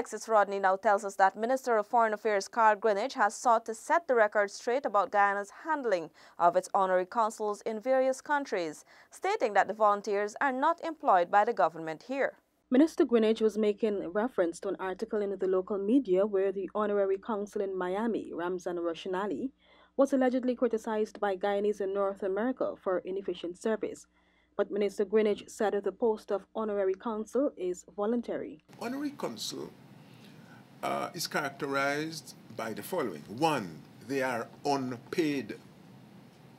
Alexis Rodney now tells us that Minister of Foreign Affairs Carl Greenidge has sought to set the record straight about Guyana's handling of its honorary consuls in various countries, stating that the volunteers are not employed by the government here. Minister Greenidge was making reference to an article in the local media where the honorary consul in Miami, Ramzan Roshanali, was allegedly criticized by Guyanese in North America for inefficient service. But Minister Greenidge said that the post of honorary consul is voluntary. Honorary consul uh, is characterized by the following. One, they are unpaid.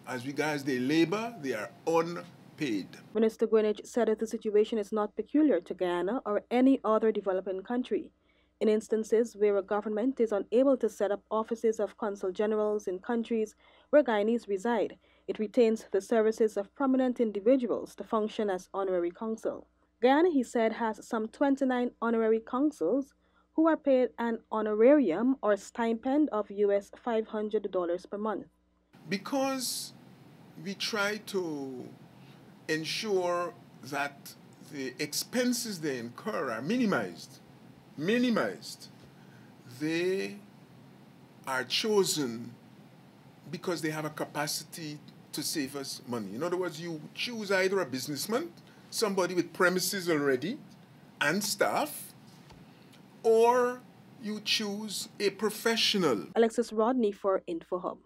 As regards their labor, they are unpaid. Minister Greenidge said that the situation is not peculiar to Guyana or any other developing country. In instances where a government is unable to set up offices of consul generals in countries where Guyanese reside, it retains the services of prominent individuals to function as honorary consul. Guyana, he said, has some 29 honorary consuls who are paid an honorarium or stipend of US $500 per month. Because we try to ensure that the expenses they incur are minimized. Minimized. They are chosen because they have a capacity to save us money. In other words, you choose either a businessman, somebody with premises already and staff, or you choose a professional. Alexis Rodney for InfoHub.